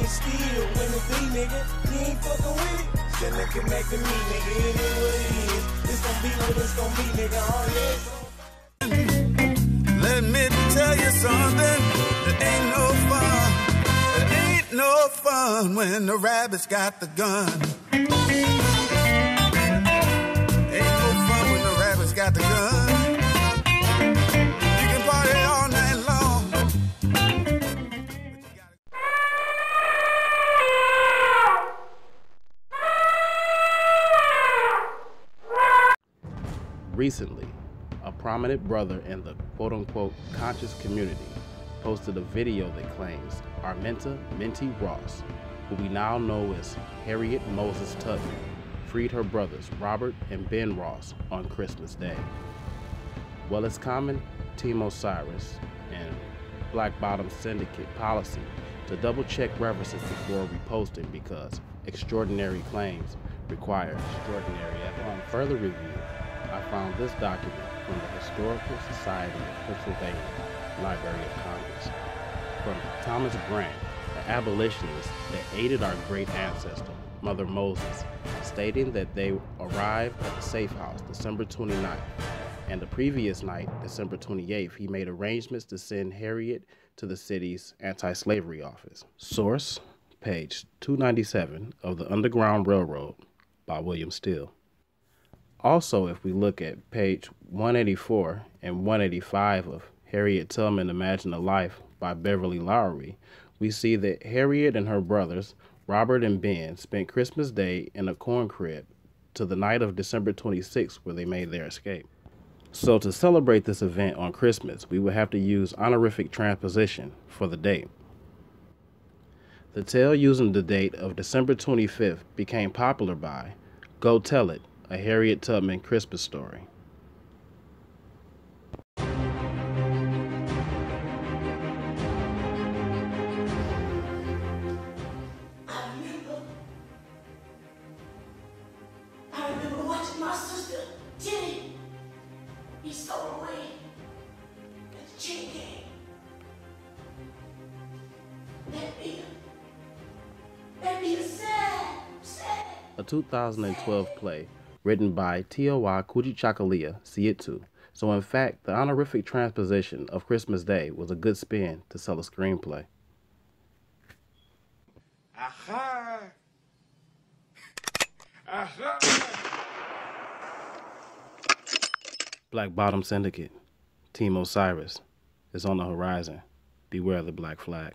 get still. When the B, nigga, ain't fucking with it. Then they connect to me, nigga. What it is. Be what it's be, nigga. Oh, yeah. Let me tell you something. It ain't no fun. It ain't no fun when the rabbit's got the gun. Recently, a prominent brother in the quote unquote conscious community posted a video that claims Araminta Minty Ross, who we now know as Harriet Moses Tubman, freed her brothers Robert and Ben Ross on Christmas Day. Well, it's common Team Osiris and Black Bottom Syndicate policy to double check references before reposting because extraordinary claims require extraordinary evidence. On further review, I found this document from the Historical Society of Pennsylvania Library of Congress from Thomas Garrett, an abolitionist that aided our great ancestor, Mother Moses, stating that they arrived at the safe house December 29th, and the previous night, December 28th, he made arrangements to send Harriet to the city's anti slavery office. Source, page 297 of The Underground Railroad by William Still. Also, if we look at page 184 and 185 of Harriet Tubman Imagining a Life by Beverly Lowry, we see that Harriet and her brothers, Robert and Ben, spent Christmas Day in a corn crib to the night of December 26th where they made their escape. So, to celebrate this event on Christmas, we would have to use honorific transposition for the date. The tale using the date of December 25th became popular by Go Tell It, a Harriet Tubman Christmas story. I remember. I remember watching my sister, Jenny, be away at the chain gang. That be a, that be a sad, sad. a 2012 play written by Tiowa Kujichagulia Sietu. So, in fact, the honorific transposition of Christmas Day was a good spin to sell a screenplay. Aha! Aha! Black Bottom Syndicate, Team Osiris is on the horizon. Beware the black flag.